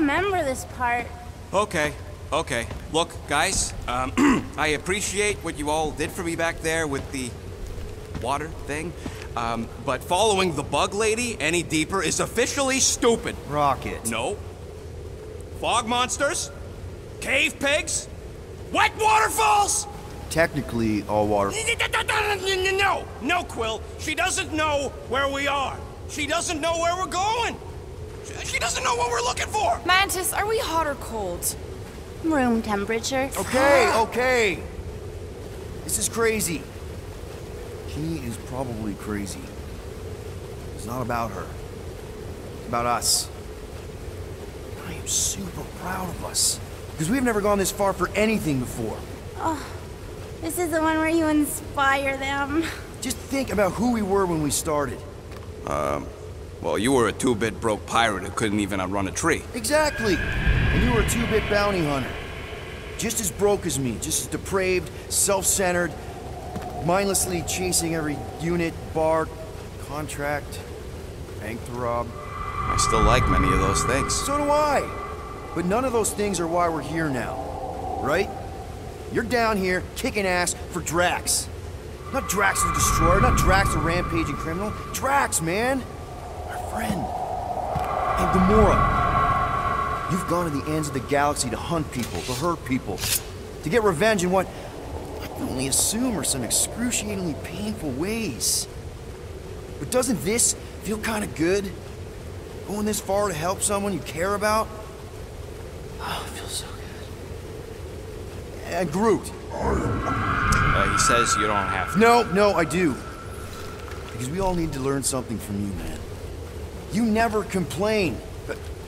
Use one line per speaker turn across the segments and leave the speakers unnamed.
remember this part.
Okay, okay. Look, guys, um, I appreciate what you all did for me back there with the water thing. Um, but following the bug lady any deeper is officially stupid.
Rocket.
No. Fog monsters? Cave pigs? Wet waterfalls?
Technically, all water.
No, no, Quill. She doesn't know where we are. She doesn't know where we're going. She- She doesn't know what we're looking for.
Mantis, are we hot or cold?
Room temperature.
Okay, okay. This is crazy. She is probably crazy. It's not about her. It's about us. I am super proud of us. Because we've never gone this far for anything before.
Oh, this is the one where you inspire them.
Just think about who we were when we started.
Um, Well, you were a two-bit broke pirate who couldn't even outrun a tree.
Exactly. And you were a two-bit bounty hunter. Just as broke as me, just as depraved, self-centered, mindlessly chasing every unit, bar, contract, bank to rob.
I still like many of those things.
So do I. But none of those things are why we're here now. Right? You're down here kicking ass for Drax. Not Drax the Destroyer, not Drax the rampaging criminal. Drax, man! Gamora. You've gone to the ends of the galaxy to hunt people, to hurt people, to get revenge in what I can only assume are some excruciatingly painful ways. But doesn't this feel kind of good? Going this far to help someone you care about? Oh, it feels so good. And Groot.
Uh, he says you don't have to.
No, no, I do. Because we all need to learn something from you, man. You never complain.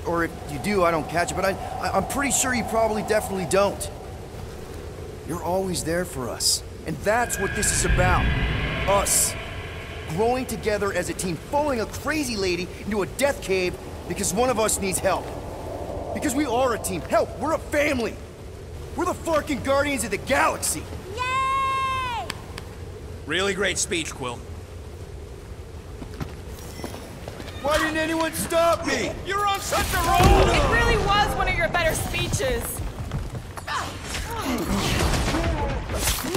Or if you do, I don't catch it, but I, I, I'm pretty sure you probably definitely don't. You're always there for us. And that's what this is about. Us. Growing together as a team, following a crazy lady into a death cave because one of us needs help. Because we are a team. Hell, we're a family. We're the fucking guardians of the galaxy.
Yay!
Really great speech, Quill.
Why didn't anyone stop me?
You're on such a roll!
It really was one of your better speeches.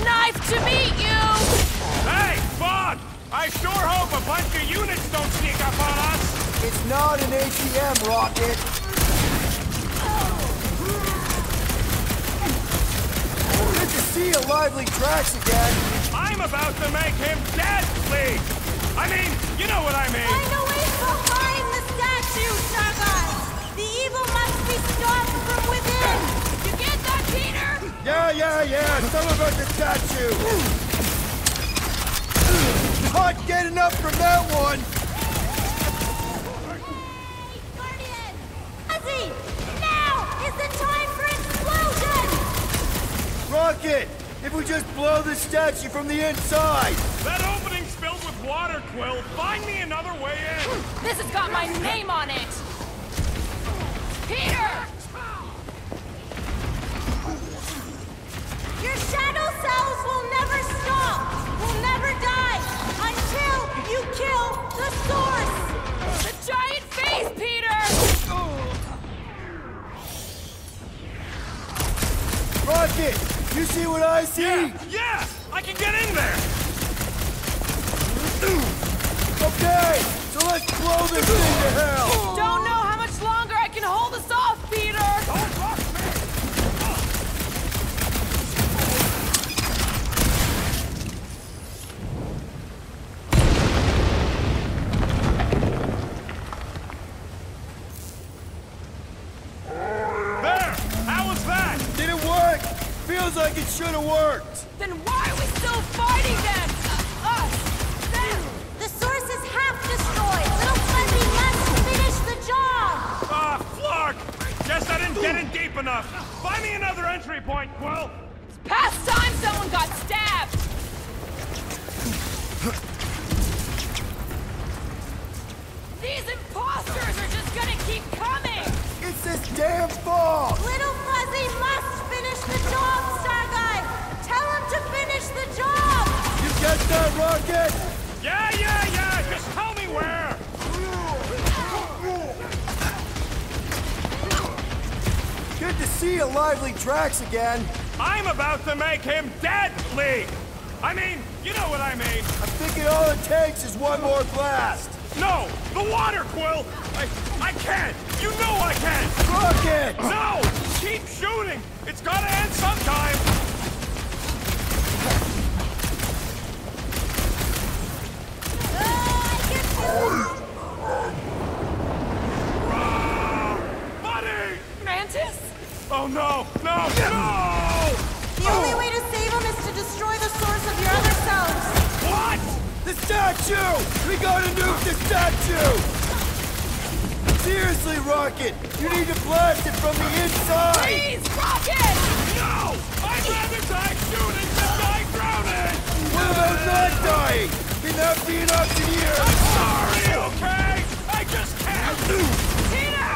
Knife to meet you!
Hey, Fog! I sure hope a bunch of units don't sneak up on us!
It's not an ATM, Rocket. Good to see you lively Drax again.
I'm about to make him dead, please! I mean, you know what I mean!
Find a way behind the statue, Sargon! The evil must be stopped from within!
You get that, Peter?
Yeah, yeah, yeah. Some about the statue. Not get enough from that one.
Guardian! Ozzy! Now is the time for explosion!
Rocket, if we just blow the statue from the inside.
That opening's filled with water, Quill. Find me another way in!
This has got my name on it! Peter!
Your shadow cells will never stop! Will never die! Until you kill the source!
The giant face, Peter!
Rocket, you see what I see?
Yeah, yeah! I can get in there!
Okay, so let's blow this thing to hell.
Don't know how much longer I can hold us off, Peter!
Don't rush me! There! How was that?
Did it work? Feels like it should have worked.
Then why are we still fighting then?
Guess I didn't get in deep enough. Find me another entry point, Quill.
It's past time someone got stabbed! These imposters are just gonna keep coming!
It's this damn fog.
Little Fuzzy must finish the job, Starguy! Tell him to finish the job!
You get that, Rocket?
Yeah, yeah, yeah! Just tell me where!
Good to see a lively Drax again.
I'm about to make him deadly! I mean, you know what I mean.
I'm thinking all it takes is one more blast.
No! The water, Quill! I, I can't! You know I can't!
Fuck it!
No! Keep shooting! It's gotta end sometime!
Statue! We gotta nuke the statue! Seriously, Rocket! You need to blast it from the inside!
Please, Rocket!
No! I'd rather die shooting than die drowning!
What about not dying? Can that be an option here?
I'm Sorry, okay? I just can't!
Peter!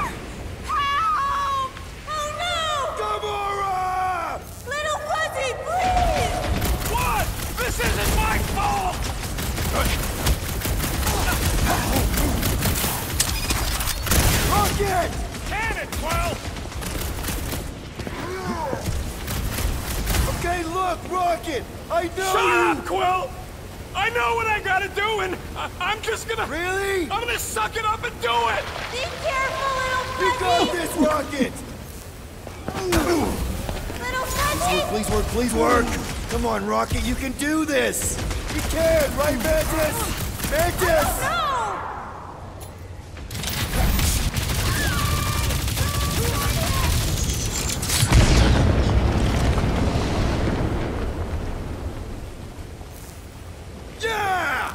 Help! Oh no!
Gamora!
Little Fuzzy, please!
What? This isn't my fault!
Rocket!
Can it, Quill?
Okay, look, Rocket! I know
Shut
you!
up, Quill! I know what I gotta do, and I- I'm just gonna...
Really?
I'm gonna suck it up and do it!
Be careful, little
You got this, Rocket!
Little Fuzzy!
Please work, please work! Come on, Rocket, you can do this! You can, right, Mantis? Oh, Mantis!
No!
Yeah!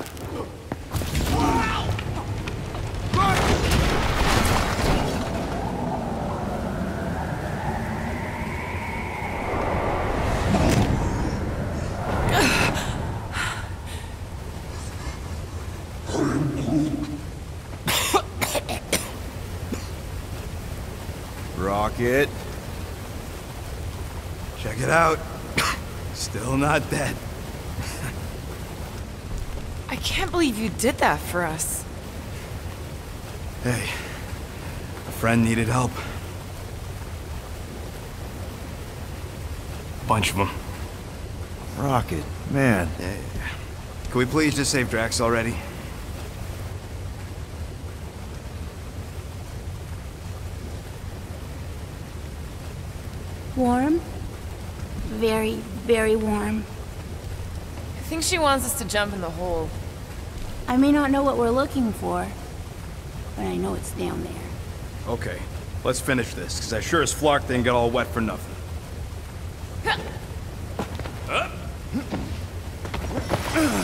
Rocket! Rocket. Check it out. Still not dead.
I can't believe you did that for us.
Hey, a friend needed help.
Bunch of them.
Rocket, man.
Can we please just save Drax already?
Warm? Very, very warm.
I think she wants us to jump in the hole.
I may not know what we're looking for, but I know it's down there.
Okay, let's finish this, because I sure as Flark didn't get all wet for nothing.